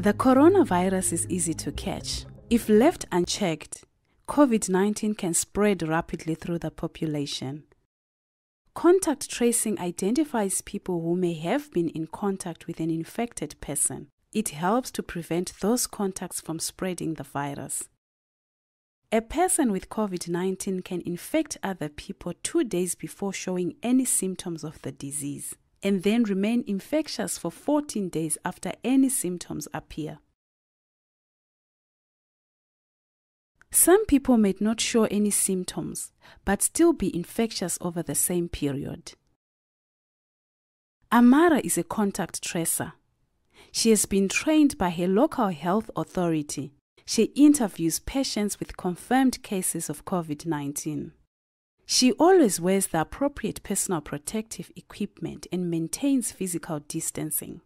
The coronavirus is easy to catch. If left unchecked, COVID 19 can spread rapidly through the population. Contact tracing identifies people who may have been in contact with an infected person. It helps to prevent those contacts from spreading the virus. A person with COVID 19 can infect other people two days before showing any symptoms of the disease and then remain infectious for 14 days after any symptoms appear. Some people may not show any symptoms but still be infectious over the same period. Amara is a contact tracer. She has been trained by her local health authority. She interviews patients with confirmed cases of COVID 19. She always wears the appropriate personal protective equipment and maintains physical distancing.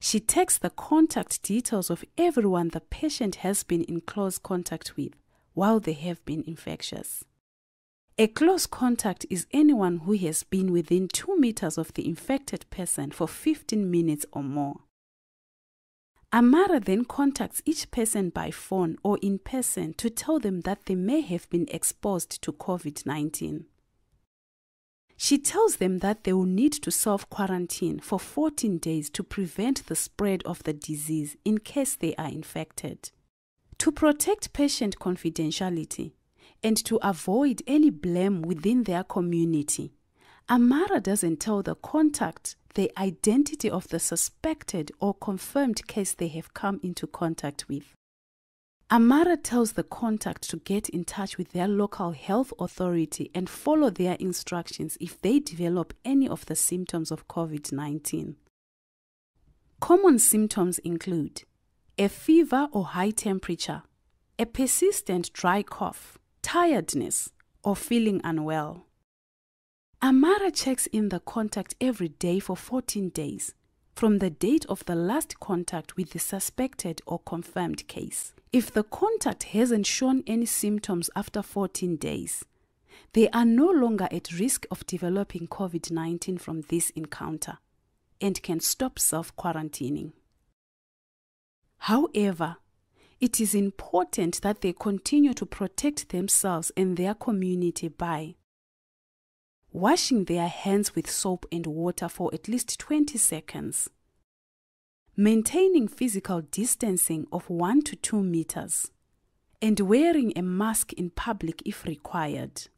She takes the contact details of everyone the patient has been in close contact with while they have been infectious. A close contact is anyone who has been within 2 meters of the infected person for 15 minutes or more. Amara then contacts each person by phone or in person to tell them that they may have been exposed to COVID 19. She tells them that they will need to self quarantine for 14 days to prevent the spread of the disease in case they are infected. To protect patient confidentiality and to avoid any blame within their community, Amara doesn't tell the contact the identity of the suspected or confirmed case they have come into contact with. Amara tells the contact to get in touch with their local health authority and follow their instructions if they develop any of the symptoms of COVID 19. Common symptoms include a fever or high temperature, a persistent dry cough, tiredness, or feeling unwell. Amara checks in the contact every day for 14 days from the date of the last contact with the suspected or confirmed case. If the contact hasn't shown any symptoms after 14 days, they are no longer at risk of developing COVID 19 from this encounter and can stop self quarantining. However, it is important that they continue to protect themselves and their community by washing their hands with soap and water for at least 20 seconds, maintaining physical distancing of 1 to 2 meters, and wearing a mask in public if required.